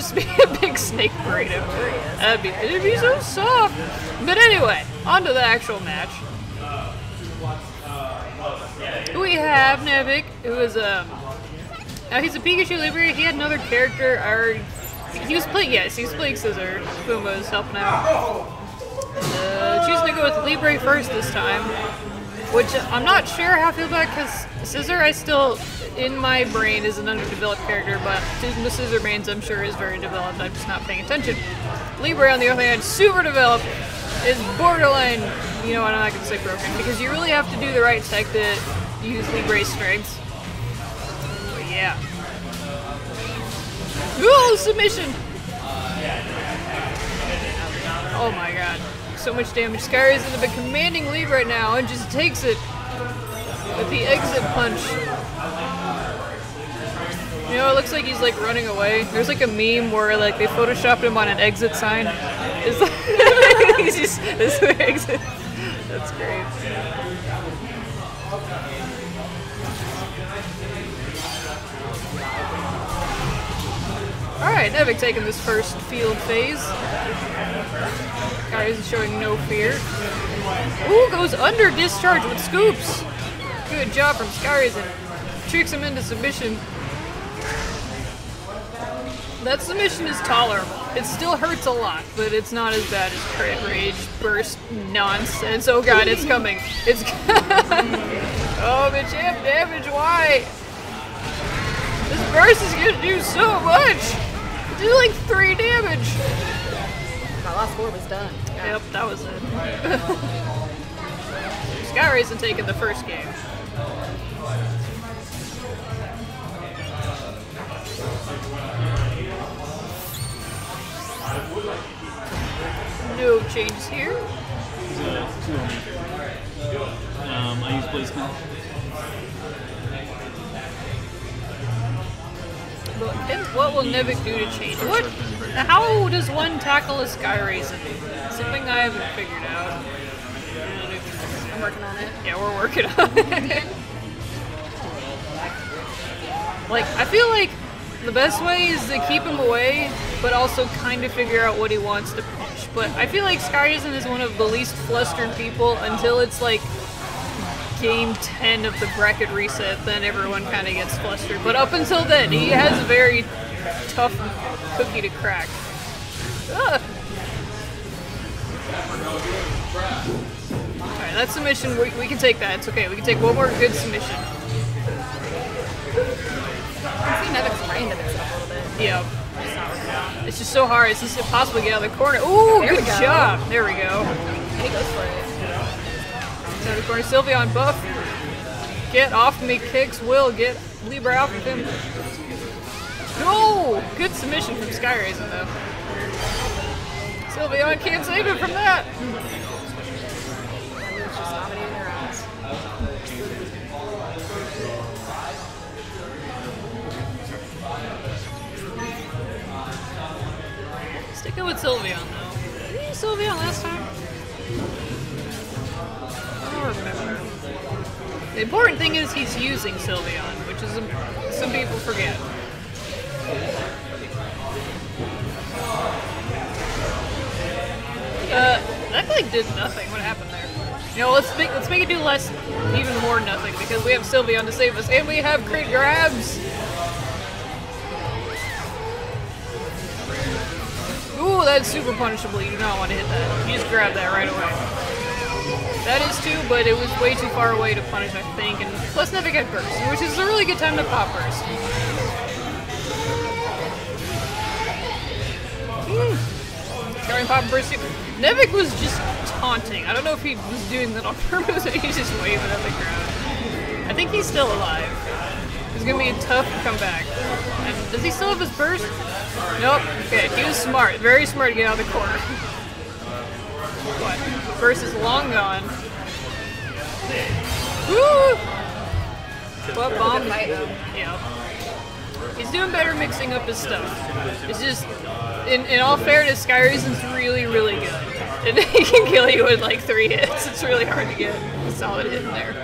just be a big snake burrito. That'd be, it'd be so soft. But anyway, on to the actual match. We have Nevik, who is um, uh, he's a Pikachu Libre. He had another character, or he was playing. Yes, he was playing Scizor. Fuma's helping out. Uh, choosing to go with Libre first this time, which I'm not sure how I feel about because Scizor, I still in my brain is an underdeveloped character, but the Scizor Brains I'm sure is very developed. I'm just not paying attention. Libre, on the other hand, super developed, is borderline. You know what? I'm not gonna say broken because you really have to do the right tech to use Libre's strengths. But yeah. Ooh, submission! Oh my god. So much damage. Sky is in a commanding lead right now and just takes it with the exit punch. Know, it looks like he's like running away. There's like a meme where like they photoshopped him on an exit sign. It's like he's just this exit. That's great. Alright, Nevik taking this first field phase. Guy is showing no fear. Ooh, goes under discharge with scoops. Good job from SkyRasen. Tricks him into submission. That submission is tolerable. It still hurts a lot, but it's not as bad as crit rage burst nonsense. Oh god, it's coming. It's Oh, the champ damage, why? This burst is gonna do so much! Do like three damage! My last four was done. Yeah. Yep, that was it. SkyRasen taking the first game. Changes here. Two of them. Um, I use Blaziken. But then what will Nevik do to change? What? How does one tackle a SkyRasen? Something I haven't figured out. I'm working on it. Yeah, we're working on it. like, I feel like the best way is to keep him away, but also kind of figure out what he wants to punch. But I feel like SkyRasen is one of the least flustered people until it's like game 10 of the bracket reset, then everyone kind of gets flustered. But up until then, he has a very tough cookie to crack. Ugh. Alright, that submission, we, we can take that. It's okay. We can take one more good submission. Up a little bit. Yeah. It's just so hard. It's just impossible to get out of the corner. Ooh, There we good go. job. There we go. And he goes for it. Out of the corner. Sylveon buff. Get off me kicks. Will get Libra out of him. No! Good submission from SkyRasen though. Sylveon can't save him from that. Dominating their with Sylveon though. Did he use last time? I remember. The important thing is he's using Sylveon, which is some people forget. Uh, that like did nothing. What happened there? You know, let's make let's make it do less, even more nothing, because we have Sylveon to save us, and we have crit grabs. That's super punishable. You do not want to hit that. You just grab that right away. That is too, but it was way too far away to punish, I think. And plus, Nevik had burst, which is a really good time to pop burst. Trying hmm. pop burst. Nevik was just taunting. I don't know if he was doing that on purpose he's just waving at the crowd. I think he's still alive. It's gonna be a tough comeback. And does he still have his burst? Nope. Okay, he was smart. Very smart to get out of the corner. What? Burst is long gone. Woo! What bomb? Though. Yeah. He's doing better mixing up his stuff. It's just, in, in all fairness, SkyRasen's really, really good. And he can kill you in like three hits. It's really hard to get a solid hit in there.